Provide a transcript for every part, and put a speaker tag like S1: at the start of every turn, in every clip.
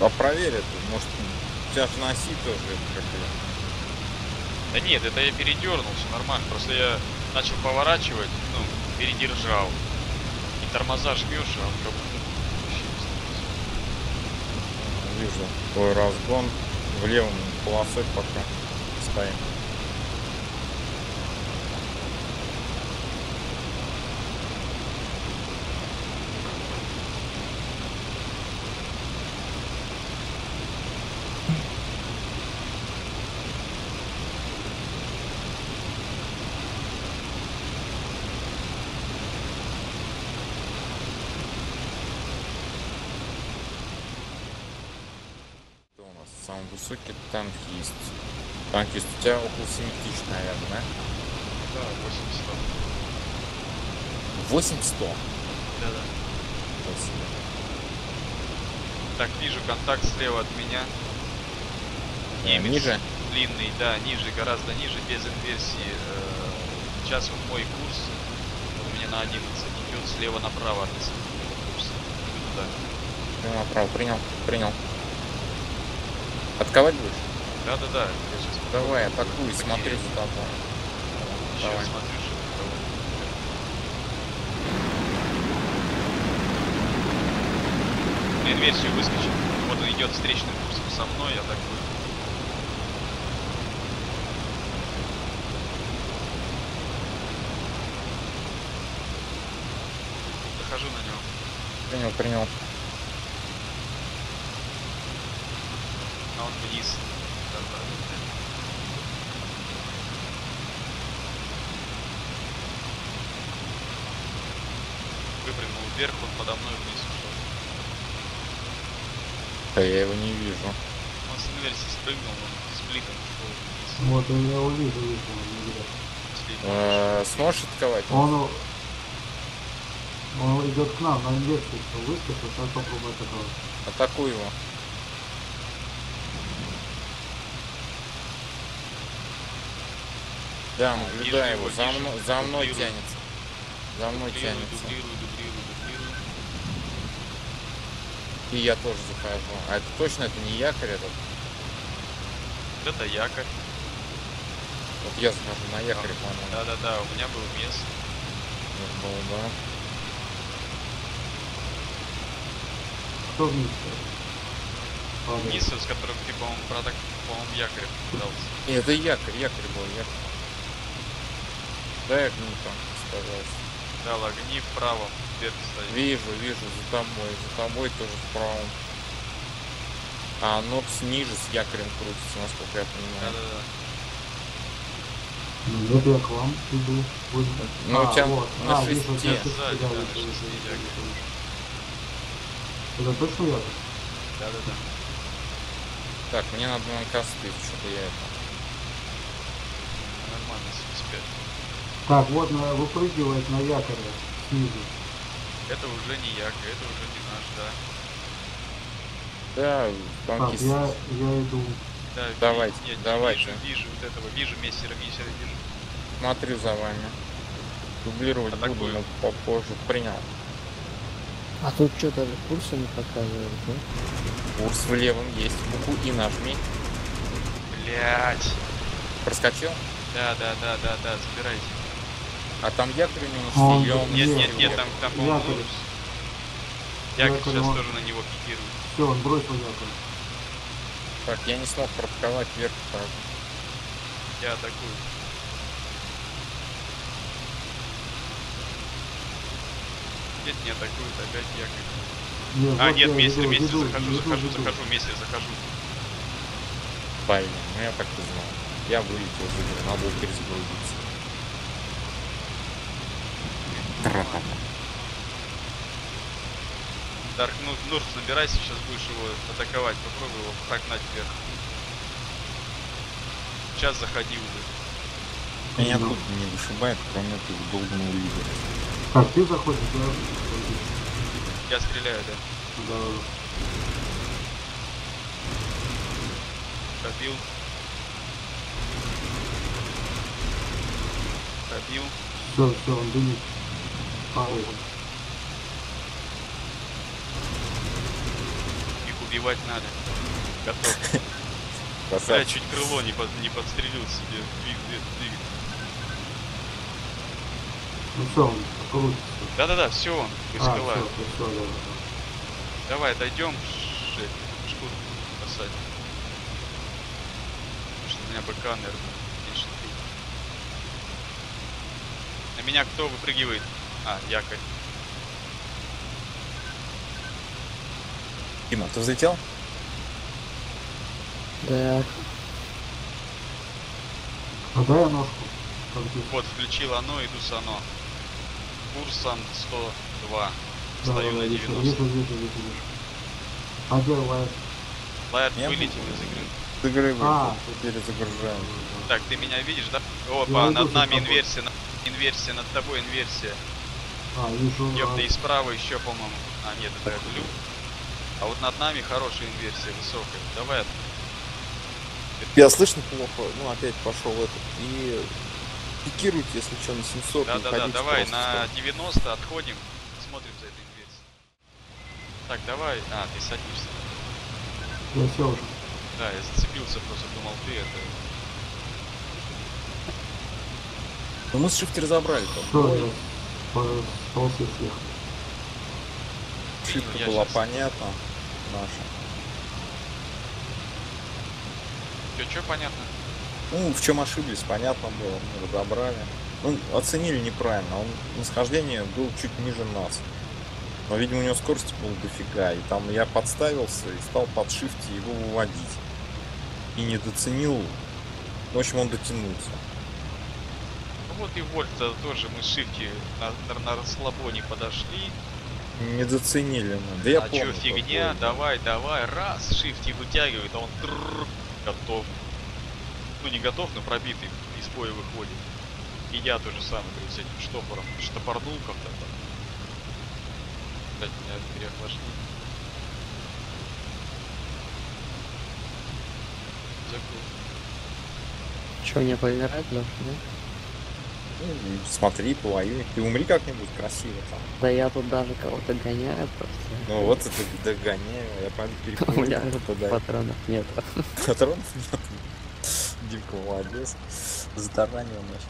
S1: А проверь это, может, тебя же на оси тоже это как бы.
S2: Да нет, это я передернулся нормально. Просто я начал поворачивать, ну, передержал. И тормоза жмешь, а он как будто.
S1: Вижу твой разгон в левом полосой пока стоим. Кто у нас самый высокий танкист? Танкист у тебя около 7 тысяч, наверное, да?
S2: Да, 80
S1: 800.
S2: Да-да. Так, вижу контакт слева от меня. Немец
S1: ниже?
S2: длинный, да, ниже, гораздо ниже, без инверсии. Э, Сейчас вот мой курс, у меня на 11, идет слева направо моего курса. Туда.
S1: Принял направо, принял, принял. Отковать будешь?
S2: Да-да-да, я сейчас
S1: Давай, атакуй, смотри за тобой.
S2: еще
S1: Давай.
S2: смотрю, что. На инверсию выскочил. Вот он идет встречным курсом со мной, я так Захожу на него.
S1: Принял, принял.
S2: А он вниз. Выпрыгнул вверх, он подо мной вниз ушел.
S1: Да я его не вижу.
S2: Он с инверсии спрыгнул, он сплитом ушел вниз.
S3: Вот, я его вижу, вижу, он.
S1: Э, Сможешь отковать?
S3: Он, он идет к нам, на инверсию, что выскочил, сейчас попробую атаковать.
S1: Атакуй его. Да, наблюдаю его. За мной, за мной
S2: Дублирую.
S1: тянется. За мной
S2: Дублирую,
S1: тянется.
S2: дублирую, дублирую, дублирую.
S1: И я тоже захожу. А это точно это не якорь этот?
S2: Это якорь.
S1: Вот я захожу на якоре, по-моему.
S2: Да-да-да, у меня был мест.
S1: Вот было, да.
S3: Кто вниз? Падает.
S2: Низ, с которым ты, по-моему, про так, по-моему, якорь пытался.
S1: Это якорь, якорь был, якорь. Дай огни там, пожалуйста.
S2: Дал огни вправо, вверх стоит.
S1: Вижу, вижу, за тобой, за тобой тоже вправо. А Нокс ниже с якорем крутится, насколько я понимаю.
S2: Да-да-да.
S3: Ну, вот я к вам иду.
S1: Ну, у тебя
S3: вот.
S1: на
S3: а, вижу, у тебя
S1: шесте.
S3: шесте,
S2: Сзади,
S3: да,
S2: да,
S3: вижу, вижу,
S2: шесте
S3: вижу, вижу, вижу. Это точно я?
S2: Да-да-да.
S1: Так, мне надо на касты, что-то я это.
S2: Нормально, 75.
S3: Так, вот на, выпрыгивает на якоре снизу.
S2: Это уже не якорь, это уже не наш, да.
S1: Да,
S3: Так,
S1: танкист.
S3: я, я иду.
S2: Да,
S1: Давайте,
S2: ви- нет,
S1: давайте.
S2: Вижу, вижу вот этого, вижу мессера, мессера вижу.
S1: Смотрю за вами. Дублировать буду,
S2: Атакую.
S1: но попозже. Принял.
S4: А тут что-то курсы не показывают, да?
S1: Курс в левом есть. Букву И нажми.
S2: Блять.
S1: Проскочил.
S2: Да, да, да, да, да, забирайте.
S1: А там якорь у него
S3: А он
S1: или он
S2: Нет,
S3: Нет,
S2: нет, там, там по-моему,
S3: якорь.
S2: Якорь
S3: Якорь,
S2: сейчас
S3: он-
S2: тоже на него пикирует.
S3: Все, он бросил якорь.
S1: Так, я не смог протоковать вверх. так.
S2: Я атакую. Нет, не атакует, опять якорь.
S3: Нет,
S2: А,
S3: вот
S2: нет,
S3: я
S2: мессер,
S3: веду,
S2: захожу,
S3: веду,
S2: захожу,
S3: веду.
S2: захожу, мессер, захожу.
S1: Блин, ну я так и знал. Я вылетел игры, надо было перезагрузиться.
S2: Дарк, ну, Нурс, набирайся, сейчас будешь его атаковать. Попробуй его прогнать вверх. Сейчас заходи уже.
S1: Меня
S3: Ну.
S1: тут не вышибает, кроме этого долбанного лидера.
S3: Так, ты заходишь, да?
S2: Я стреляю, да.
S3: Да.
S2: Пробил. Пробил.
S3: Все, все, он дымит. Падает.
S2: Убивать надо. Готов. Бля,
S1: Красавчик.
S2: чуть крыло не, под, не подстрелил себе. Двиг- двиг- двигатель.
S3: Ну что, он крутится.
S2: Да-да-да, все он,
S3: А,
S2: высокола.
S3: все, все, да, да.
S2: Давай, дойдем, шкуру посадим. Потому что у меня БК, наверное, меньше. На меня кто выпрыгивает? А, якорь.
S1: Дима, ты взлетел?
S4: Да,
S3: А дай я ножку.
S2: Вот, включил оно, иду с оно. Курсант 102.
S3: Да,
S2: Стою
S3: да,
S2: на
S3: вижу,
S2: 90.
S3: Вижу, вижу, вижу, вижу. А где лайт?
S2: Лайт
S1: Я
S2: вылетел из игры.
S1: С игры
S3: А.
S1: перезагружаем.
S2: Так, ты меня видишь, да?
S3: Я
S2: Опа,
S3: иду
S2: над нами
S3: тобой.
S2: инверсия, на- инверсия, над тобой инверсия.
S3: А, вижу.
S2: Ёпта, и справа еще, по-моему. А, нет, это глюк. А вот над нами хорошая инверсия, высокая. Давай,
S1: Я слышно плохо, ну опять пошел этот. И пикируйте, если что, на 700. не
S2: Да-да-да,
S1: ходите
S2: давай на
S1: в
S2: 90 отходим, смотрим за этой инверсией. Так, давай. А, ты садишься.
S3: Я сел уже.
S2: Да, я зацепился, просто думал ты это.
S1: Ну мы с шифтер забрали там.
S3: Что я по-
S1: Шифта
S2: Я
S1: была
S2: щас-
S1: понятна наша.
S2: Чё, чё понятно?
S1: Ну, в чем ошиблись, понятно было, мы разобрали. Ну, оценили неправильно, он нисхождение был чуть ниже нас. Но, видимо, у него скорости было дофига, и там я подставился и стал под шифте его выводить. И не доценил. В общем, он дотянулся.
S2: Ну вот и вольт тоже мы с шифти на, на, на расслабоне подошли.
S1: Не доценили мы. Да я
S2: а
S1: помню.
S2: чё, фигня,
S1: такое.
S2: давай, давай, раз, шифти вытягивает, а он трррр, готов. Ну не готов, но пробитый из боя выходит. И я то же самое, говорю, с этим штопором. Штопорнул как-то там. Блять, меня переохлаждение. Закрыл.
S4: что не поиграть, Лёш, да?
S1: Ну, смотри, повоюй. Ты умри как-нибудь красиво там.
S4: Да я тут даже кого-то гоняю просто.
S1: Ну вот это догоняю, я пойду
S4: У меня
S1: перепрыгну туда.
S4: патронов нет.
S1: Патронов нет. Димка молодец. Затаранил нас.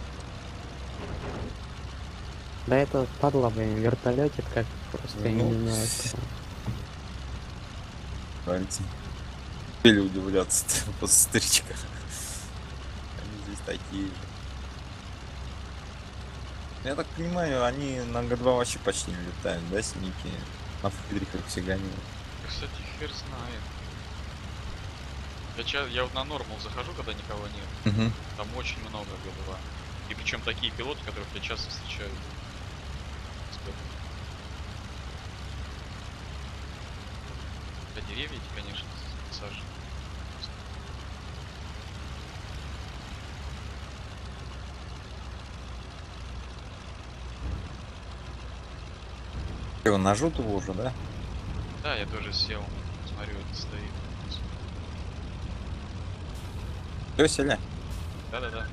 S4: Да это падла, блин, вертолетик как просто
S1: Ну.
S4: не что.
S1: Говорите. Или удивляться после старичка. Они здесь такие же. Я так понимаю, они на Г2 вообще почти не летают, да, синяки? На Фридрихах все гоняют.
S2: Кстати, хер знает. Я, ча- я вот на нормал захожу, когда никого нет.
S1: Угу.
S2: Там очень много Г2. И причем такие пилоты, которых я часто встречаю. Сколько? Да деревья эти, конечно, сажены.
S1: На желтого уже, да?
S2: Да, я тоже сел. Смотрю, это стоит.
S1: Все, сели.
S2: Да-да-да.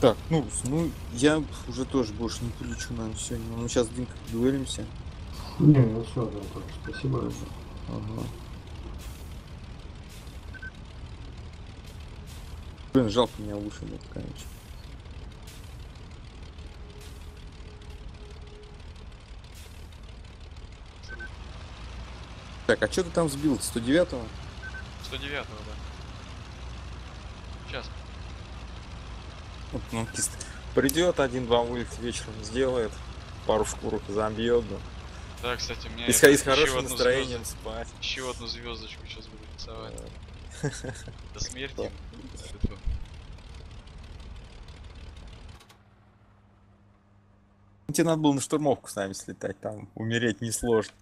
S1: Так, ну, с- ну, я уже тоже больше не полечу, наверное, сегодня. Мы сейчас с Димкой дуэлимся.
S3: Не, я все, да. Спасибо.
S1: Ага. Блин, жалко меня уши нет, конечно. Так, а что ты там сбил? 109-го?
S2: 109 да. Сейчас.
S1: Вот, ну, Придет один-два вылет вечером сделает, пару шкурок забьет, да.
S2: Да, кстати, меня
S1: И с, и с
S2: это,
S1: хорошим
S2: еще одну
S1: настроением спать.
S2: звезд- Еще одну звездочку сейчас буду рисовать. До смерти.
S1: Тебе надо было на штурмовку с нами слетать, там умереть несложно.